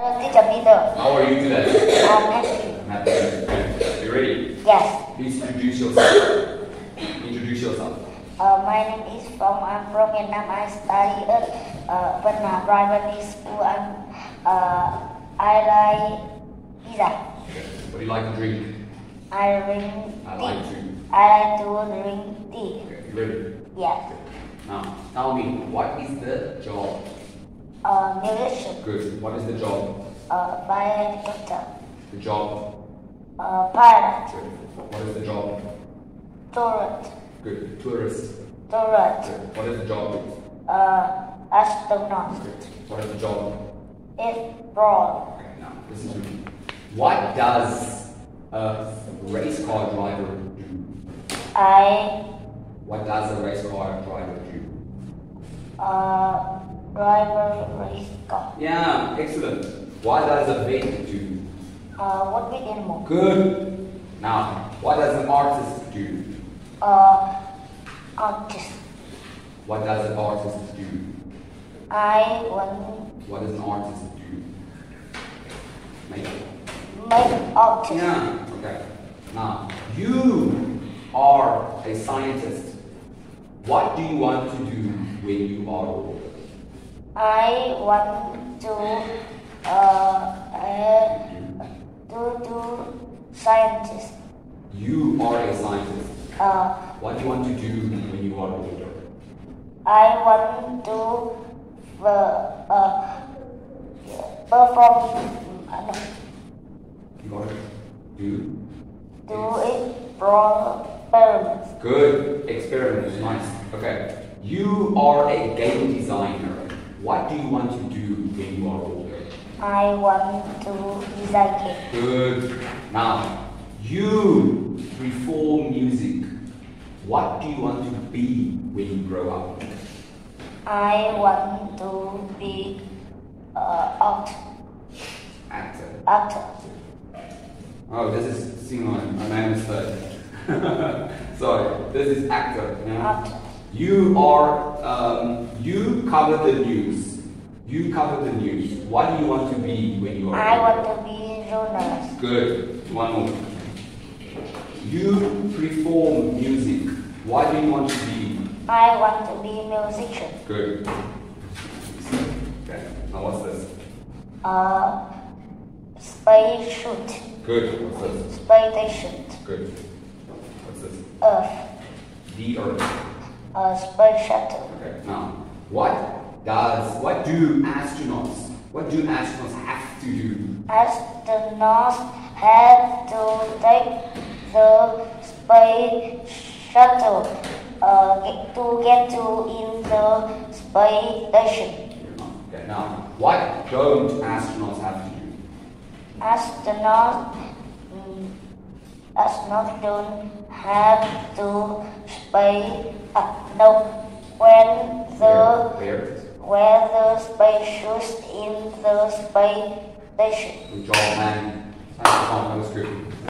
Teacher Peter. How are you today? I'm happy. Happy. You ready? Yes. Please introduce yourself. Introduce yourself. Uh, my name is from I'm from Vietnam. I study at uh, Vietnam Primary School. I'm, uh, I like pizza. Okay. What do you like to drink? I drink I tea. like to. I like to drink tea. Okay. You ready? Yes. Now, tell me, what is the job? Uh, musician. Good. What is the job? Uh, fire doctor. The job. Uh, pilot. Good. What is the job? Tourist. Good. Tourist. Tourist. Good. What is the job? Uh, astronaut. Good. What is the job? Explore. Okay. Now, listen to me. What does a race car driver do? I What does a race car driver do? uh, driver race car. Yeah, excellent. What does a vet do? Uh, what with animal? Good. Now, what does an artist do? Uh, artist. What does an artist do? I want What does an artist do? Make. make artist. Yeah. Okay. Now, you are a scientist. What do you want to do when you are older? I want to uh, uh, to do scientist. You are a scientist. Uh, What do you want to do when you are older? I want to uh, uh, perform uh, You want to do do experiments. Good experiment, nice. Okay. You are a game designer. What do you want to do when you are older? I want to be design cake. Good. Now, you perform music. What do you want to be when you grow up? I want to be uh, art Actor. actor. Oh, this is Simon. My name is Fred. Sorry, this is actor. yeah? Actor. You are, um, you cover the news. You cover the news. What do you want to be when you are I want to be a journalist. Good. One more. You perform music. What do you want to be? I want to be a musician. Good. Okay. Now what's this? Uh, space shoot. Good. What's this? Space station. Good. What's this? Earth. The Earth. Uh, space shuttle. Okay. Now, what does what do astronauts? What do astronauts have to do? Astronauts have to take the space shuttle uh, get, to get to in the space station. Okay. Now, what don't astronauts have to do? Astronauts, mm, astronauts don't have to. Uh, no, when the Where? where the space shoots in the space station.